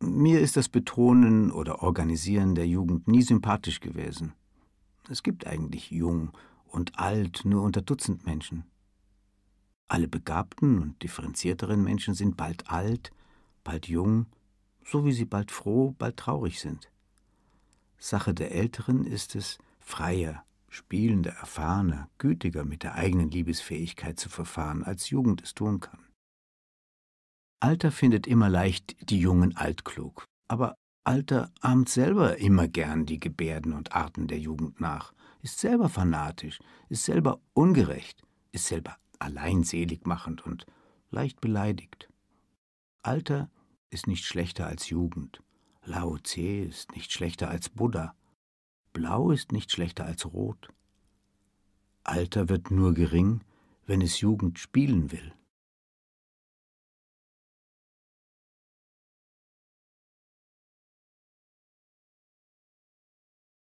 Mir ist das Betonen oder Organisieren der Jugend nie sympathisch gewesen. Es gibt eigentlich jung und alt nur unter Dutzend Menschen. Alle begabten und differenzierteren Menschen sind bald alt, bald jung, so wie sie bald froh, bald traurig sind. Sache der Älteren ist es, freier, spielender, erfahrener, gütiger mit der eigenen Liebesfähigkeit zu verfahren, als Jugend es tun kann. Alter findet immer leicht die Jungen altklug, aber Alter ahmt selber immer gern die Gebärden und Arten der Jugend nach, ist selber fanatisch, ist selber ungerecht, ist selber allein seligmachend und leicht beleidigt. Alter ist nicht schlechter als Jugend, Lao Tse ist nicht schlechter als Buddha, Blau ist nicht schlechter als Rot. Alter wird nur gering, wenn es Jugend spielen will.